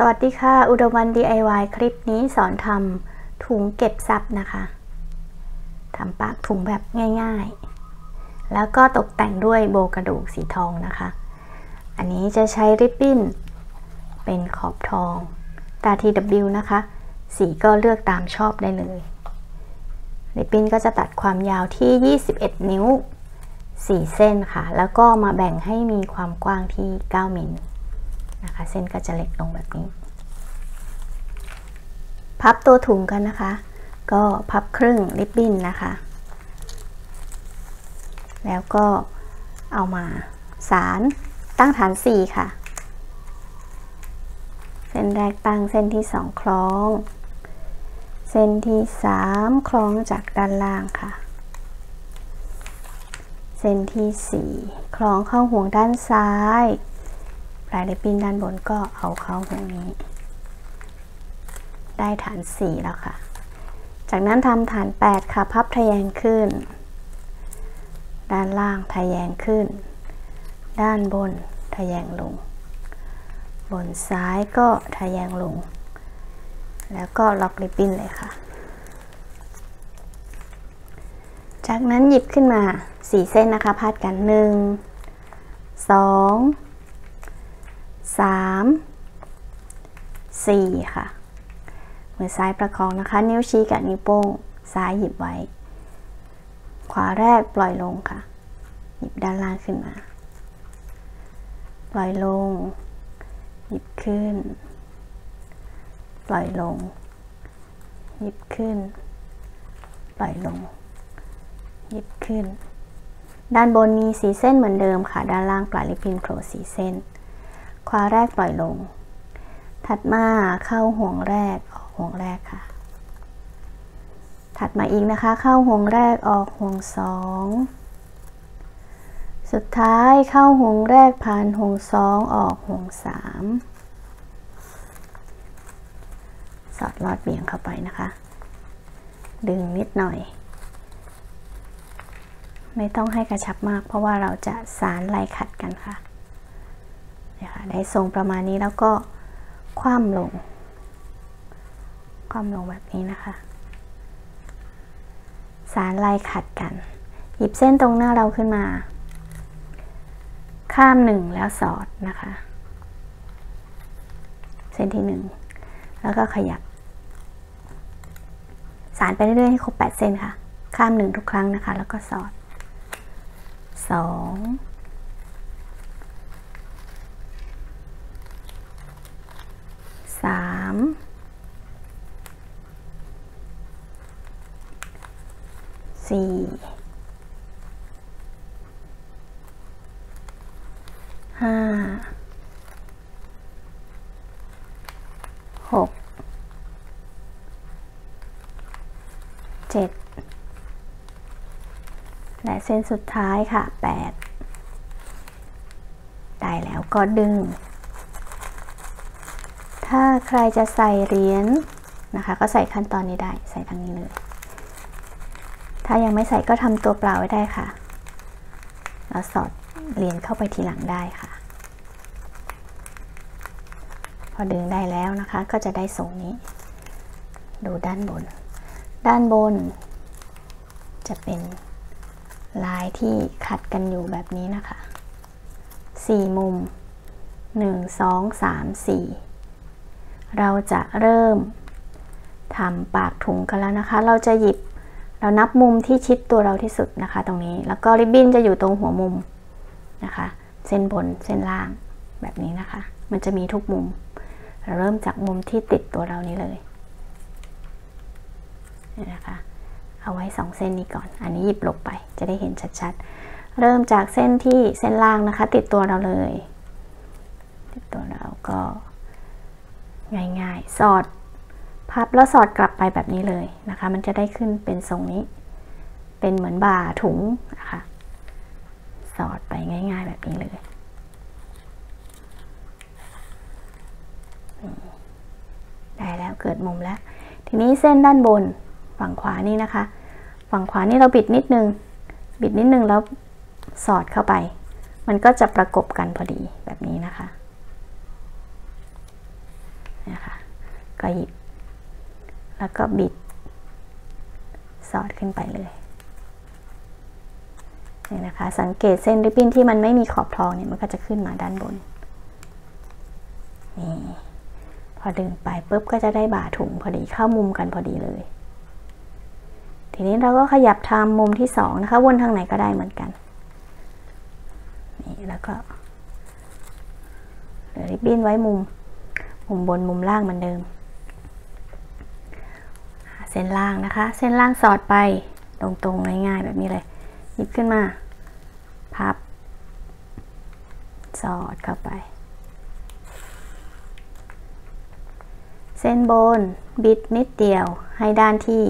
สวัสดีค่ะ อุดมวัน DIY คลิปนี้สอนทำถุงเก็บซับนะคะทำปากถุงแบบง่ายๆ แล้วก็ตกแต่งด้วยโบกระดูกสีทองนะคะ อันนี้จะใช้ริบบิ้น เป็นขอบทองตา TW นะคะ สีก็เลือกตามชอบได้เลย ริบบิ้นก็จะตัดความยาวที่ 21 นิ้ว 4 เส้นค่ะ แล้วก็มาแบ่งให้มีความกว้างที่ 9มิล นะคะ เส้นก็จะเล็กลงแบบนี้ พับตัวถุงกันนะคะ ก็พับครึ่งริบบิ้นนะคะ แล้วก็เอามาสารตั้งฐาน 4 ค่ะ เส้นแรกตั้งเส้นที่ 2 คล้อง เส้นที่ 3 คล้องจากด้านล่างค่ะ เส้นที่ 4 คล้องเข้าห่วงด้านซ้าย ปลายริบบิ้นด้านบนก็เอาเข้าตรงนี้ ได้ฐาน4แล้วค่ะ จากนั้นทำฐาน8ค่ะ พับทะแยงขึ้น ด้านล่างทะแยงขึ้น ด้านบนทะแยงลง บนซ้ายก็ทะแยงลง แล้วก็ล็อกริบบิ้นเลยค่ะจากนั้นหยิบขึ้นมา 4 เส้นนะคะ พาดกัน 1 2 3 4 ค่ะ มือซ้ายประคองนะคะ นิ้วชี้กับนิ้วโป้ง ซ้ายหยิบไว้ ขวาแรกปล่อยลงค่ะ หยิบด้านล่างขึ้นมา ปล่อยลง หยิบขึ้น ปล่อยลง หยิบขึ้น ปล่อยลง หยิบขึ้นด้านบนมีสีเส้นเหมือนเดิมค่ะ ด้านล่างปลายลิปปินโผล่สีเส้น ขวาแรกปล่อยลง ถัดมาเข้าห่วงแรกออกห่วงแรกค่ะ ถัดมาอีกนะคะ เข้าห่วงแรกออกห่วงสองสุดท้ายเข้าห่วงแรกผ่านห่วงสองออกห่วงสามสอดลอดเบี่ยงเข้าไปนะคะ ดึงนิดหน่อย ไม่ต้องให้กระชับมากเพราะว่าเราจะสารลายขัดกันค่ะ ได้ทรงประมาณนี้แล้วก็คว่ำลง คว่ำลงแบบนี้นะคะ สารลายขัดกัน หยิบเส้นตรงหน้าเราขึ้นมา ข้ามหนึ่งแล้วสอดนะคะ เส้นที่หนึ่งแล้วก็ขยับ สารไปเรื่อยๆให้ครบ8เส้นค่ะ ข้ามหนึ่งทุกครั้งนะคะ แล้วก็สอดสอง สามสี่ห้าหกเจ็ดและเส้นสุดท้ายค่ะแปดได้แล้วก็ดึง ถ้าใครจะใส่เหรียญนะคะ ก็ใส่ขั้นตอนนี้ได้ ใส่ทางนี้เลย ถ้ายังไม่ใส่ก็ทำตัวเปล่าไว้ได้ค่ะ แล้วสอดเหรียญเข้าไปทีหลังได้ค่ะ พอดึงได้แล้วนะคะ ก็จะได้ทรงนี้ ดูด้านบน ด้านบน จะเป็นลายที่ขัดกันอยู่แบบนี้นะคะ 4 มุม 1 2 3 4 เราจะเริ่มทำปากถุงกันแล้วนะคะ เราจะหยิบเรานับมุมที่ชิดตัวเราที่สุดนะคะ ตรงนี้ แล้วก็ริบบิ้นจะอยู่ตรงหัวมุมนะคะ เส้นบนเส้นล่างแบบนี้นะคะ มันจะมีทุกมุม เราเริ่มจากมุมที่ติดตัวเรานี้เลยนี่นะคะ เอาไว้สองเส้นนี้ก่อน อันนี้หยิบหลบไป จะได้เห็นชัดๆ เริ่มจากเส้นที่เส้นล่างนะคะ ติดตัวเราเลย ติดตัวเราก็ ง่ายๆ สอดพับแล้วสอดกลับไปแบบนี้เลยนะคะ มันจะได้ขึ้นเป็นทรงนี้ เป็นเหมือนบ่าถุงนะคะสอดไปง่าย ๆ แบบนี้เลย ได้แล้วเกิดมุมแล้ว ทีนี้เส้นด้านบนฝั่งขวานี่นะคะ ฝั่งขวานี่เราบิดนิดนึง บิดนิดนึงแล้วสอดเข้าไป มันก็จะประกบกันพอดีแบบนี้นะคะ กรีดแล้วก็บิด สอดขึ้นไปเลยนี่นะคะ สังเกตเส้นริบบิ้นที่มันไม่มีขอบทองเนี่ยมันก็จะขึ้นมาด้านบนนี่พอดึงไปปุ๊บก็จะได้บ่าถุงพอดีเข้ามุมกันพอดีเลย ทีนี้เราก็ขยับทำมุมที่สองนะคะ วนทางไหนก็ได้เหมือนกันนี่แล้วก็เหลือริบบิ้นไว้มุม มุมบนมุมล่างเหมือนเดิม เส้นล่างนะคะ เส้นล่างสอดไปตรงๆง่ายๆแบบนี้เลย หยิบขึ้นมา พับ สอดเข้าไป เส้นบนบิดนิดเดียวให้ด้านที่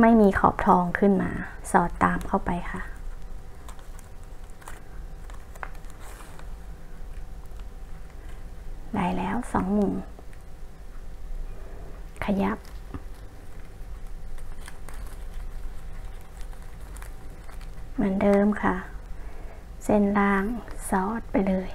ไม่มีขอบทองขึ้นมา สอดตามเข้าไปค่ะ ได้แล้วสองมุมขยับ เหมือนเดิมค่ะ เส้นล่างซอดไปเลย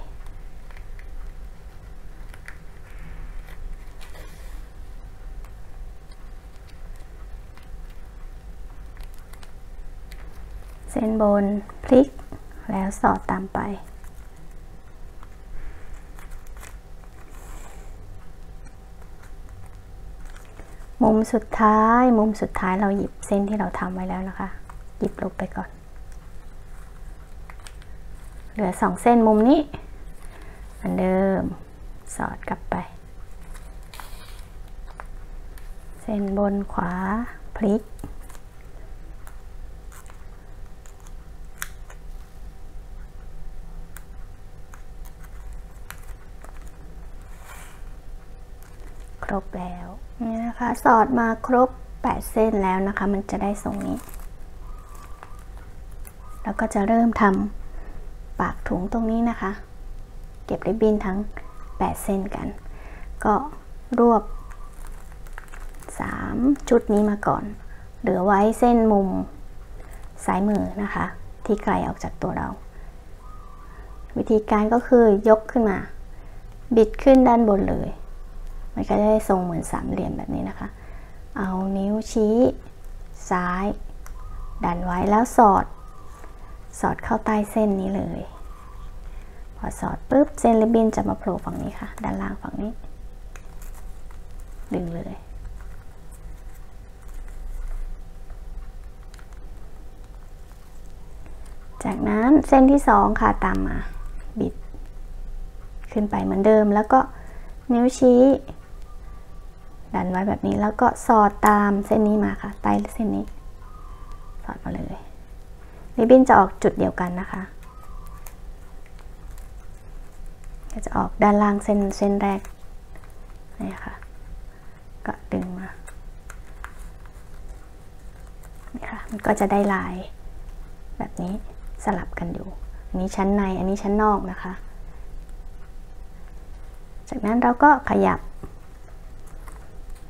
เส้นบนพลิกแล้วสอดตามไปมุมสุดท้ายมุมสุดท้ายเราหยิบเส้นที่เราทำไว้แล้วนะคะ หยิบลบไปก่อน เหลือสองเส้นมุมนี้เหมือนเดิมสอดกลับไป เส้นบนขวาพลิก ครบแล้วนี่นะคะ สอดมาครบ 8 เส้นแล้วนะคะ มันจะได้ทรงนี้ แล้วก็จะเริ่มทำ ปากถุงตรงนี้นะคะ เก็บริบบิ้นทั้ง 8 เส้นกัน ก็รวบ 3 ชุดนี้มาก่อน เหลือไว้เส้นมุมซ้ายมือนะคะ ที่ไกลออกจากตัวเรา วิธีการก็คือยกขึ้นมา บิดขึ้นด้านบนเลย มันก็จะได้ทรงเหมือนสามเหลี่ยมแบบนี้นะคะ เอานิ้วชี้ ซ้าย ดันไว้แล้วสอด สอดเข้าใต้เส้นนี้เลย พอสอดปุ๊บเส้นริบบิ้นจะมาโผล่ฝั่งนี้ค่ะ ด้านล่างฝั่งนี้ ดึงเลย จากนั้นเส้นที่สองค่ะตามมา บิด ขึ้นไปเหมือนเดิมแล้วก็นิ้วชี้ดันไว้แบบนี้แล้วก็สอดตามเส้นนี้มาค่ะใต้เส้นนี้ สอดมาเลย ริบบิ้นจะออกจุดเดียวกันนะคะ ก็จะออกด้านล่างเส้นเส้นแรกนี่ค่ะ ก็ดึงมานี่ค่ะ มันก็จะได้ลายแบบนี้สลับกันอยู่ อันนี้ชั้นใน อันนี้ชั้นนอกนะคะ จากนั้นเราก็ขยับ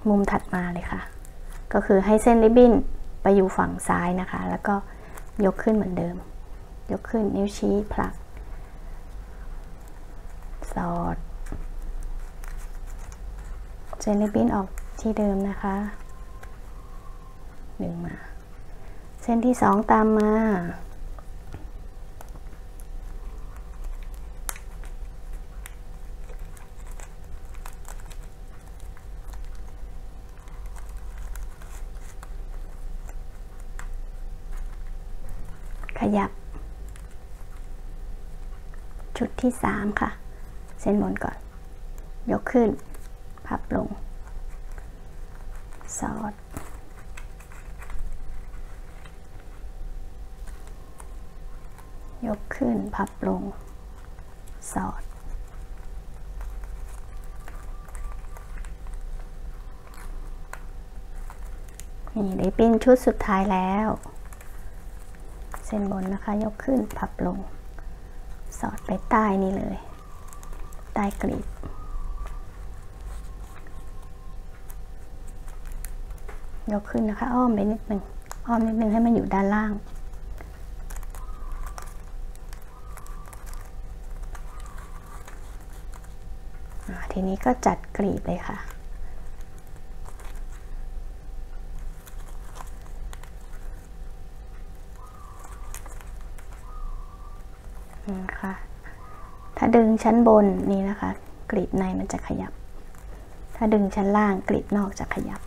มุมถัดมาเลยค่ะ ก็คือให้เส้นริบบิ้นไปอยู่ฝั่งซ้ายนะคะ แล้วก็ ยกขึ้นเหมือนเดิม ยกขึ้นนิ้วชี้ผลัก สอดเส้นริบบิ้นออกที่เดิมนะคะดึงมา เส้นที่สองตามมา ขยับ ชุดที่สามค่ะ เส้นบนก่อน ยกขึ้น พับลง สอด ยกขึ้น พับลง สอด นี่ได้ปิ้นชุดสุดท้ายแล้ว เส้นบนนะคะ ยกขึ้น พับลง สอดไปใต้นี่เลย ใต้กลีบยกขึ้นนะคะ อ้อมไปนิดนึงอ้อมนิดนึงให้มันอยู่ด้านล่าง ทีนี้ก็จัดกลีบเลยค่ะ อืมค่ะถ้าดึงชั้นบนนี่นะคะ กรีบในมันจะขยับ ถ้าดึงชั้นล่างกรีบนอกจะขยับ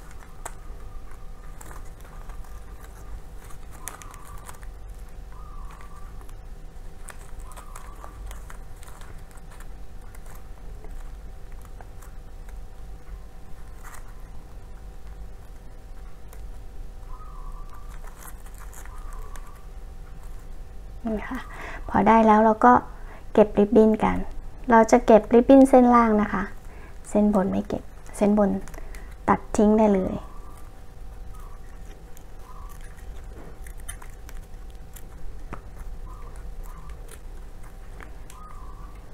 นี่ค่ะ พอได้แล้วเราก็เก็บริบบิ้นกัน เราจะเก็บริบบิ้นเส้นล่างนะคะ เส้นบนไม่เก็บ เส้นบนตัดทิ้งได้เลย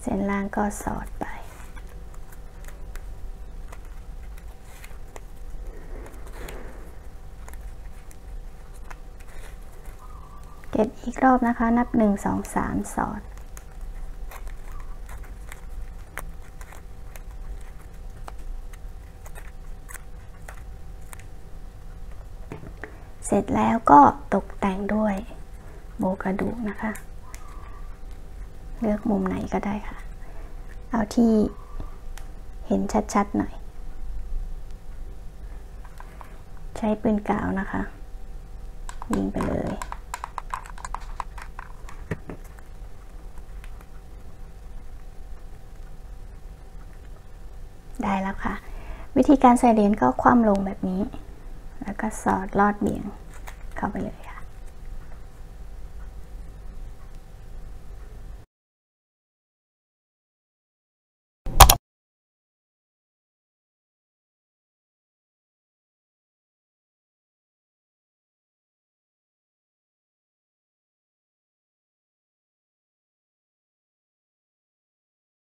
เส้นล่างก็สอดไป เก็บอีกรอบนะคะ นับ 1 2 3 สอด เสร็จแล้วก็ตกแต่งด้วยโบกระดูกนะคะ เลือกมุมไหนก็ได้ค่ะ เอาที่เห็นชัดๆหน่อย ใช้ปืนกาวนะคะ ยิงไปเลย ได้แล้วค่ะ วิธีการใส่เหรียญก็คว่ำลงแบบนี้ แล้วก็สอดลอดเบี่ยงเข้าไปเลยค่ะ